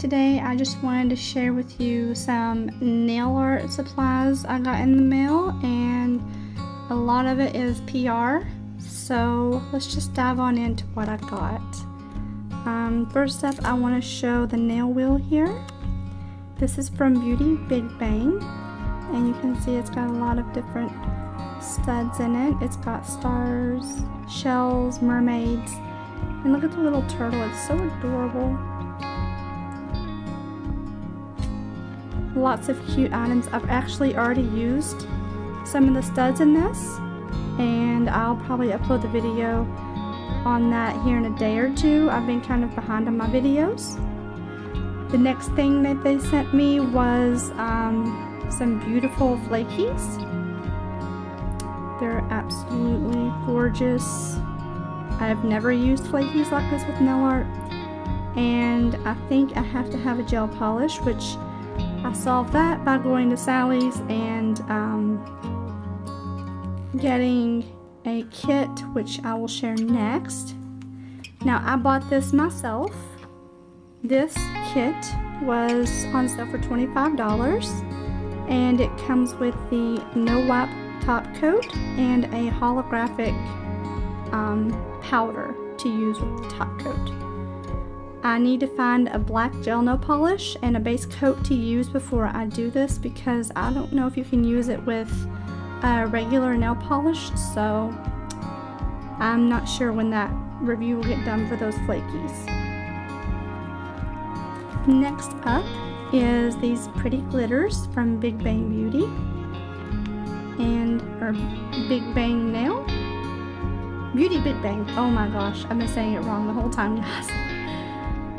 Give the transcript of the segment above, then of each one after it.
today. I just wanted to share with you some nail art supplies I got in the mail and a lot of it is PR. So let's just dive on into what I got. Um, first up, I want to show the nail wheel here. This is from Beauty Big Bang and you can see it's got a lot of different studs in it. It's got stars, shells, mermaids, and look at the little turtle, it's so adorable. Lots of cute items. I've actually already used some of the studs in this, and I'll probably upload the video on that here in a day or two. I've been kind of behind on my videos. The next thing that they sent me was um, some beautiful flakies. They're absolutely gorgeous. I've never used flakies like this with nail art and I think I have to have a gel polish which I solved that by going to Sally's and um, getting a kit which I will share next. Now I bought this myself. This kit was on sale for $25 and it comes with the no wipe top coat and a holographic um, powder to use with the top coat. I need to find a black gel nail polish and a base coat to use before I do this because I don't know if you can use it with a regular nail polish so I'm not sure when that review will get done for those flakies. Next up is these pretty glitters from Big Bang Beauty and or Big Bang Nail Beauty Big Bang. Oh my gosh, I've been saying it wrong the whole time, guys.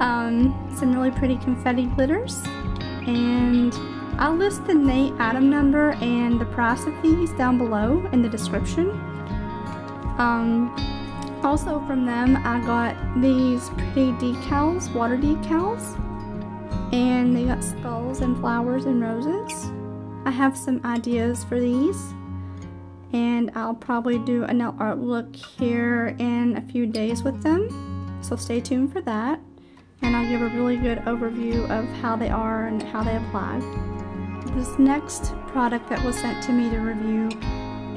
Um, some really pretty confetti glitters. And I'll list the Nate item number and the price of these down below in the description. Um, also from them, I got these pretty decals, water decals. And they got skulls and flowers and roses. I have some ideas for these and I'll probably do a nail art look here in a few days with them so stay tuned for that and I'll give a really good overview of how they are and how they apply. This next product that was sent to me to review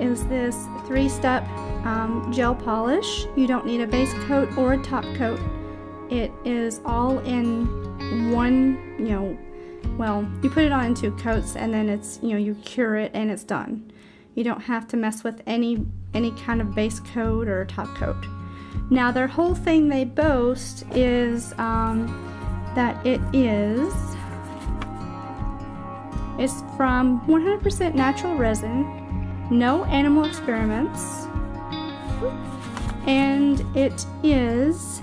is this three-step um, gel polish. You don't need a base coat or a top coat. It is all in one, you know, well, you put it on in two coats and then it's, you know, you cure it and it's done. You don't have to mess with any any kind of base coat or top coat. Now their whole thing they boast is um, that it is it's from 100% natural resin, no animal experiments, and it is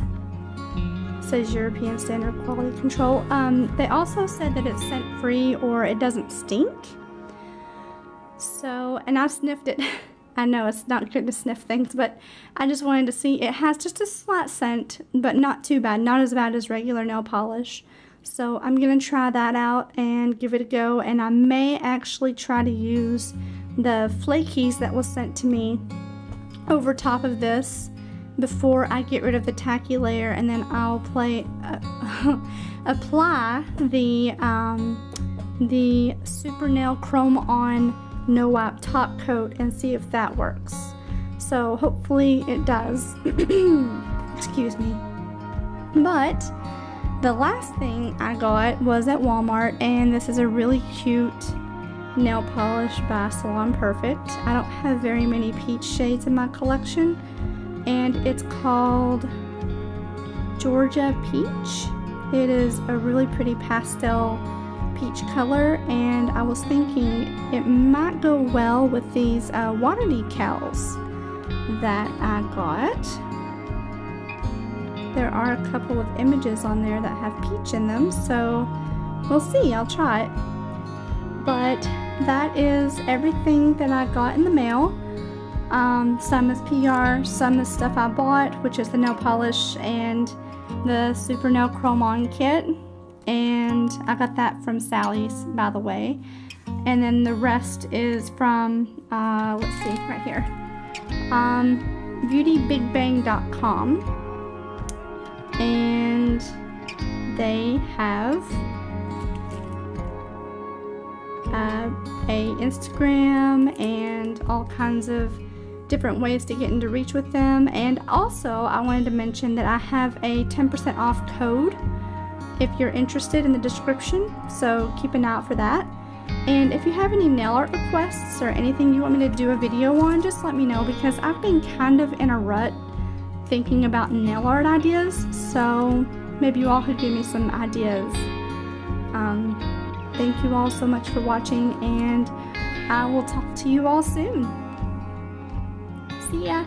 says European Standard Quality Control. Um, they also said that it's scent free or it doesn't stink. So, and I've sniffed it. I know it's not good to sniff things, but I just wanted to see. It has just a slight scent, but not too bad. Not as bad as regular nail polish. So I'm going to try that out and give it a go. And I may actually try to use the flakies that was sent to me over top of this before I get rid of the tacky layer. And then I'll play, uh, apply the, um, the Super Nail Chrome On no wipe top coat and see if that works. So hopefully it does. Excuse me. But the last thing I got was at Walmart and this is a really cute nail polish by Salon Perfect. I don't have very many peach shades in my collection and it's called Georgia Peach. It is a really pretty pastel peach color and I was thinking it might go well with these uh, water decals that I got. There are a couple of images on there that have peach in them so we'll see, I'll try it. But that is everything that I got in the mail. Um, some is PR, some is stuff I bought, which is the nail polish and the Super Nail Chrome On kit and I got that from Sally's by the way. And then the rest is from uh, let's see right here. Um, beautybigbang.com and they have uh, a Instagram and all kinds of different ways to get into reach with them. And also, I wanted to mention that I have a 10% off code if you're interested in the description, so keep an eye out for that. And if you have any nail art requests or anything you want me to do a video on, just let me know because I've been kind of in a rut thinking about nail art ideas, so maybe you all could give me some ideas. Um, thank you all so much for watching, and I will talk to you all soon. See ya!